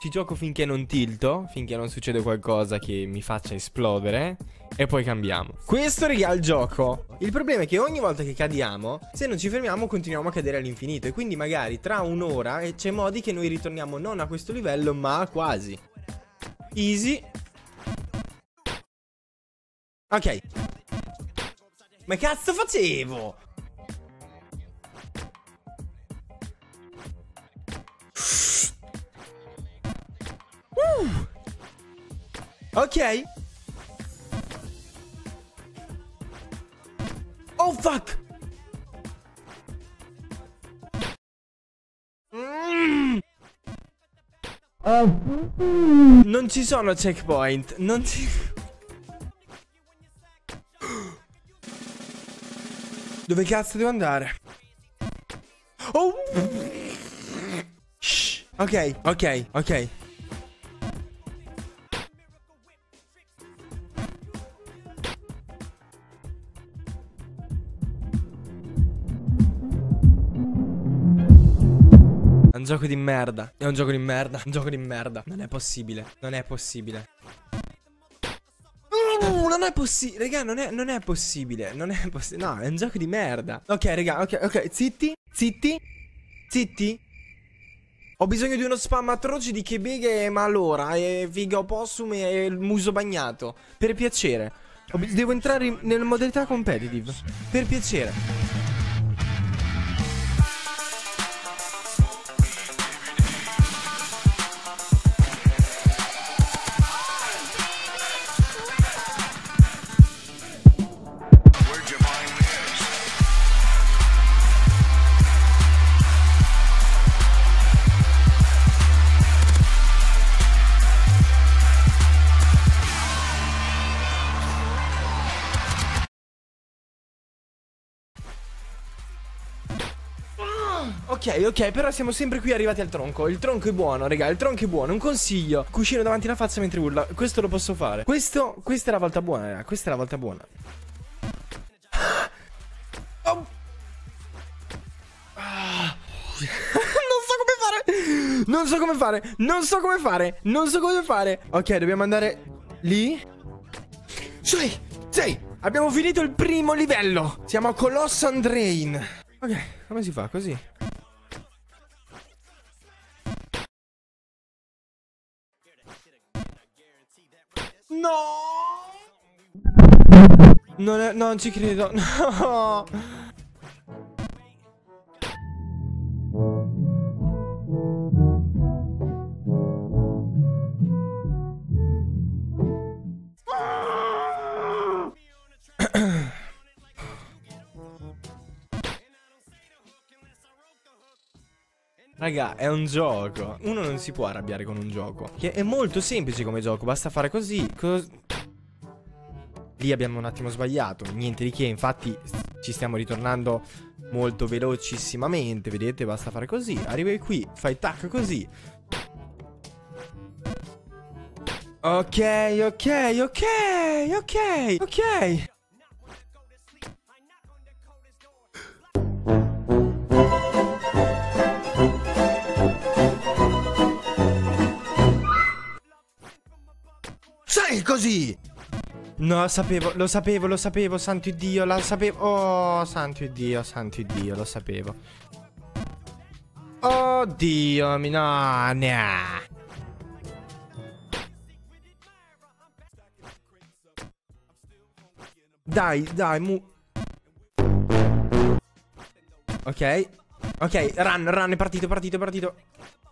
Ci gioco finché non tilto, finché non succede qualcosa che mi faccia esplodere. E poi cambiamo. Questo regà il gioco. Il problema è che ogni volta che cadiamo, se non ci fermiamo, continuiamo a cadere all'infinito. E quindi magari tra un'ora eh, c'è modi che noi ritorniamo non a questo livello, ma quasi. Easy. Ok. Ma cazzo facevo? Ok. Oh fuck. Non ci sono checkpoint. Non ci... Dove cazzo devo andare? Oh! Shh. Ok, ok, ok. Gioco di merda. È un gioco di merda. Un gioco di merda. Non è possibile. Non è possibile. Non è possibile. Raga, non è, non è possibile. Non è possibile. No, è un gioco di merda. Ok, raga, ok, ok. Zitti. Zitti. Zitti. Ho bisogno di uno spam atroce di chebeghe e malora e figa opossum e il muso bagnato. Per piacere. Devo entrare in- nella modalità competitive. Per piacere. Ok, ok, però siamo sempre qui arrivati al tronco. Il tronco è buono, raga, il tronco è buono. Un consiglio: cuscino davanti alla faccia mentre urla. Questo lo posso fare. Questo, questa è la volta buona, raga. Questa è la volta buona. Oh. Ah. Non so come fare. Non so come fare. Non so come fare. Non so come fare. Ok, dobbiamo andare lì. Sì, sì. Abbiamo finito il primo livello. Siamo a Colossal Drain. Ok, come si fa? Così. No! Non, è- non ci credo. No! Raga, è un gioco. Uno non si può arrabbiare con un gioco. Che è molto semplice come gioco, basta fare così. cos- Lì abbiamo un attimo sbagliato. Niente di che, infatti ci stiamo ritornando molto velocissimamente. Vedete, basta fare così. Arrivi qui, fai tac così. Ok, ok, ok, ok, ok. Così? No, sapevo, lo sapevo, lo sapevo, santo Dio, la sapevo. Oh, santo Dio, santo Dio, lo sapevo. Oh Dio, mi no, nah. Dai, dai, mu. Ok. Ok, run, run, è partito, è partito, è partito.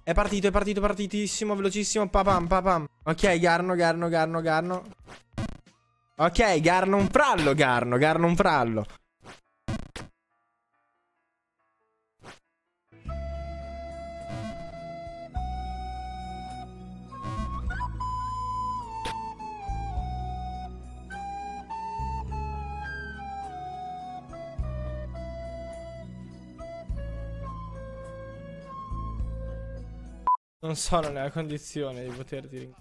È partito, è partito, partitissimo, velocissimo. Papam, papam. Ok, Garno, Garno, Garno, Garno. Ok, Garno un frallo, Garno, Garno un frallo. Non sono nella condizione di poterti rin-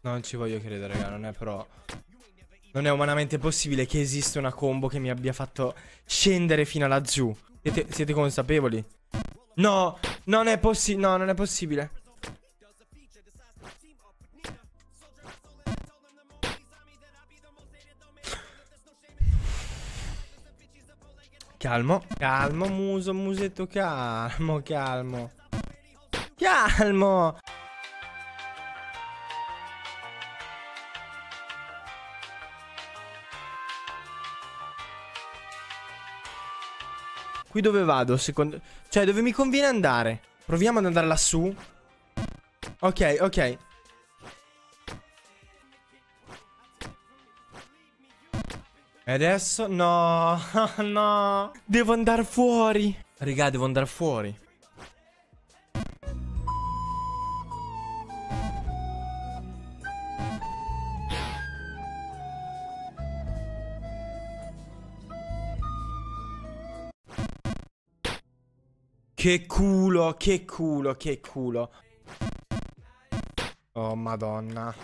No, non ci voglio credere, raga, non è però... Non è umanamente possibile che esista una combo che mi abbia fatto scendere fino laggiù. Siete, siete consapevoli? No, non è possibile. No, non è possibile. Calmo, calmo, muso, musetto, calmo, calmo. Calmo. Qui dove vado? Secondo... Cioè, dove mi conviene andare? Proviamo ad andare lassù. Ok, ok. E adesso? No, no. Devo andare fuori. Raga, devo andare fuori. Che culo, che culo, che culo. Oh, madonna.